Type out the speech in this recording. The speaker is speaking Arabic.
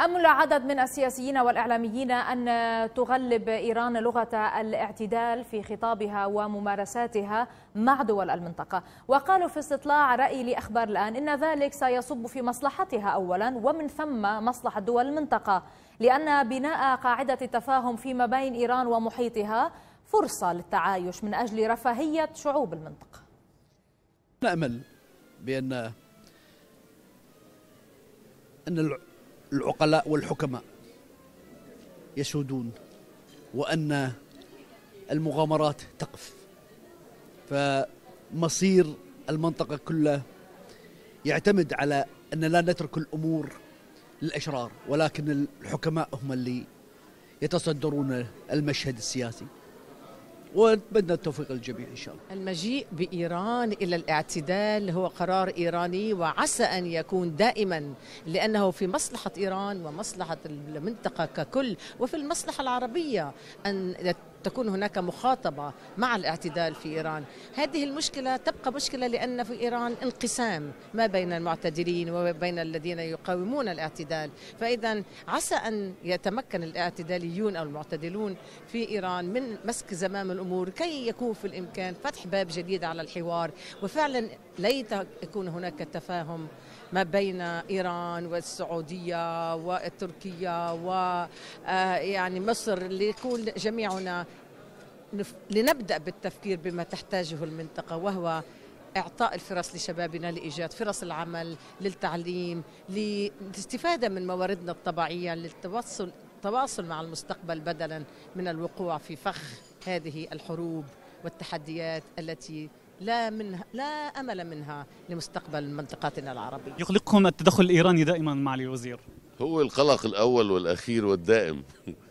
أمل عدد من السياسيين والإعلاميين أن تغلب إيران لغة الاعتدال في خطابها وممارساتها مع دول المنطقة؟ وقالوا في استطلاع رأي لأخبار الآن إن ذلك سيصب في مصلحتها أولا ومن ثم مصلحة دول المنطقة لأن بناء قاعدة التفاهم فيما بين إيران ومحيطها فرصة للتعايش من أجل رفاهية شعوب المنطقة. نأمل بأن أن العقلاء والحكماء يسودون وأن المغامرات تقف. فمصير المنطقة كلها يعتمد على أن لا نترك الأمور للأشرار ولكن الحكماء هم اللي يتصدرون المشهد السياسي. ونتمنى التوفيق للجميع إن شاء الله. المجيء بإيران إلى الاعتدال هو قرار إيراني وعسى أن يكون دائما لأنه في مصلحة إيران ومصلحة المنطقة ككل وفي المصلحة العربية أن تكون هناك مخاطبة مع الاعتدال في إيران. هذه المشكلة تبقى مشكلة لأن في إيران انقسام ما بين المعتدلين وبين الذين يقاومون الاعتدال. فإذا عسى أن يتمكن الاعتداليون أو المعتدلون في إيران من مسك زمام الأمور كي يكون في الإمكان فتح باب جديد على الحوار. وفعلا ليت يكون هناك تفاهم ما بين إيران والسعودية وتركيا ويعني مصر ليكون جميعنا. لنبدأ بالتفكير بما تحتاجه المنطقة وهو إعطاء الفرص لشبابنا لإيجاد فرص العمل للتعليم للاستفاده من مواردنا الطبيعية للتواصل التواصل مع المستقبل بدلا من الوقوع في فخ هذه الحروب والتحديات التي لا منها لا أمل منها لمستقبل منطقتنا العربية. يقلقكم التدخل الإيراني دائما مع الوزير؟ هو القلق الأول والأخير والدائم